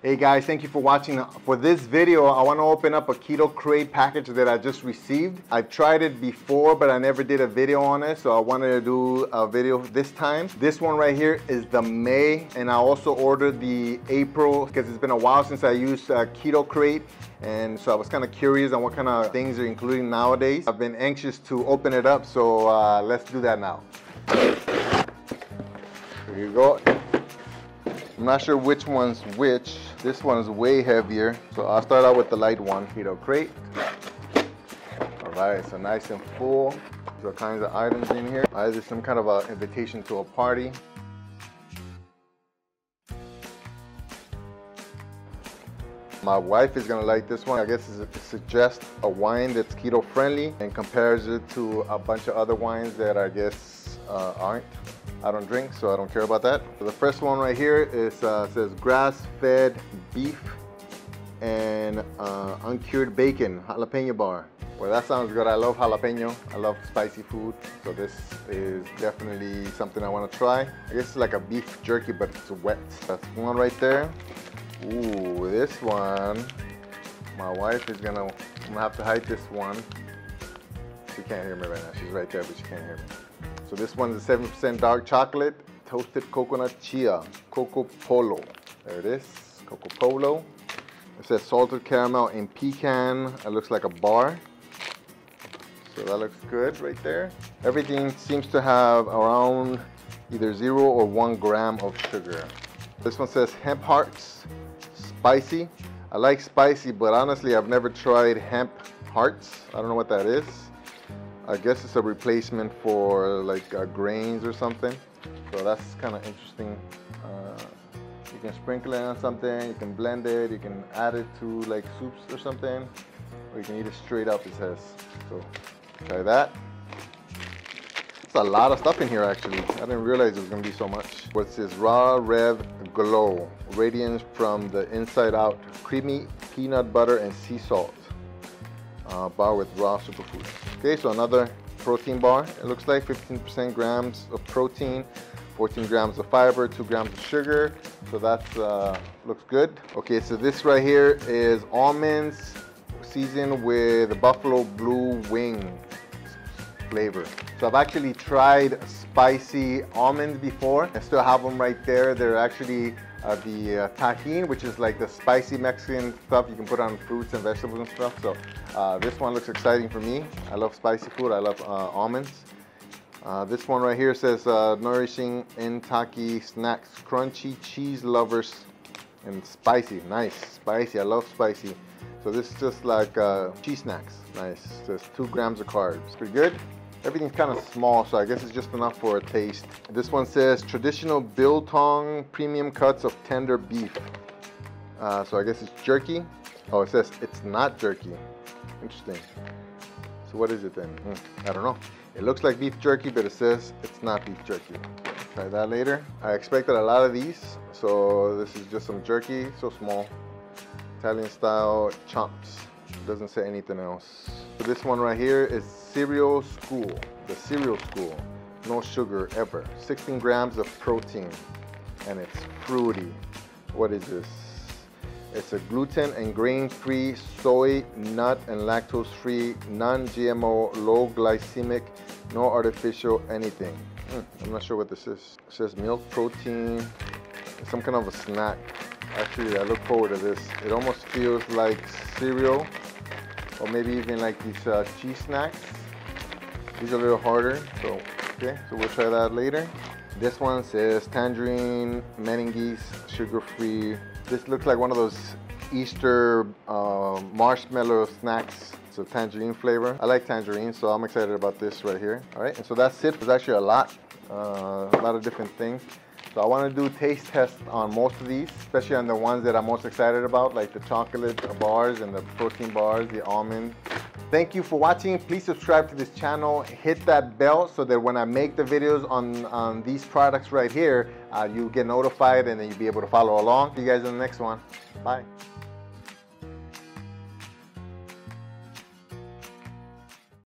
Hey guys, thank you for watching. For this video, I want to open up a Keto Krate package that I just received. I've tried it before, but I never did a video on it, so I wanted to do a video this time. This one right here is the May, and I also ordered the April because it's been a while since I used uh, Keto Krate, and so I was kind of curious on what kind of things are including nowadays. I've been anxious to open it up, so uh, let's do that now. Here you go. I'm not sure which one's which. This one's way heavier. So I'll start out with the light one, Keto Krate. All right, so nice and full. There's all kinds of items in here. Uh, this is some kind of an invitation to a party. My wife is gonna like this one. I guess it suggests a wine that's keto friendly and compares it to a bunch of other wines that I guess uh, aren't. I don't drink, so I don't care about that. So the first one right here is uh, says grass-fed beef and uh, uncured bacon jalapeno bar. Well, that sounds good. I love jalapeno. I love spicy food. So this is definitely something I want to try. I guess it's like a beef jerky, but it's wet. That's one right there. Ooh, this one. My wife is gonna, I'm gonna have to hide this one. She can't hear me right now. She's right there, but she can't hear me. So this one is 7% dark chocolate, toasted coconut chia, Coco Polo. There it is, Coco Polo. It says salted caramel and pecan. It looks like a bar. So that looks good right there. Everything seems to have around either zero or one gram of sugar. This one says hemp hearts, spicy. I like spicy, but honestly, I've never tried hemp hearts. I don't know what that is. I guess it's a replacement for like uh, grains or something. So that's kind of interesting. Uh, you can sprinkle it on something, you can blend it, you can add it to like soups or something, or you can eat it straight up, it says. So try that. It's a lot of stuff in here actually. I didn't realize it was gonna be so much. What's this? Raw Rev Glow. Radiance from the inside out. Creamy peanut butter and sea salt uh, bar with raw superfoods. Okay, so another protein bar. It looks like 15% grams of protein, 14 grams of fiber, 2 grams of sugar. So that uh, looks good. Okay, so this right here is almonds seasoned with buffalo blue wing flavor. So I've actually tried spicy almonds before. I still have them right there. They're actually uh, the uh, Tajín, which is like the spicy Mexican stuff you can put on fruits and vegetables and stuff. So uh, this one looks exciting for me. I love spicy food. I love uh, almonds. Uh, this one right here says uh, nourishing Intaki snacks, crunchy cheese lovers and spicy. Nice, spicy. I love spicy. So this is just like cheese snacks. Nice. Just two grams of carbs. Pretty good. Everything's kind of small, so I guess it's just enough for a taste. This one says traditional biltong premium cuts of tender beef. Uh, so I guess it's jerky. Oh, it says it's not jerky. Interesting. So what is it then? Hmm, I don't know. It looks like beef jerky, but it says it's not beef jerky. Try that later. I expected a lot of these, so this is just some jerky, so small. Italian style chomps. Doesn't say anything else. So this one right here is Cereal School, the Cereal School. No sugar ever. 16 grams of protein and it's fruity. What is this? It's a gluten and grain-free, soy, nut, and lactose-free, non-GMO, low glycemic, no artificial anything. Mm, I'm not sure what this is. It says milk protein, some kind of a snack. Actually, I look forward to this. It almost feels like cereal, or maybe even like these uh, cheese snacks. These are a little harder, so okay, so we'll try that later. This one says tangerine, meningies, sugar-free. This looks like one of those Easter uh, marshmallow snacks. It's a tangerine flavor. I like tangerine, so I'm excited about this right here. All right, and so that's it. There's actually a lot, uh, a lot of different things. So I want to do taste tests on most of these, especially on the ones that I'm most excited about, like the chocolate bars and the protein bars, the almond. Thank you for watching. Please subscribe to this channel. Hit that bell so that when I make the videos on, on these products right here, uh, you get notified and then you'll be able to follow along. See you guys in the next one. Bye.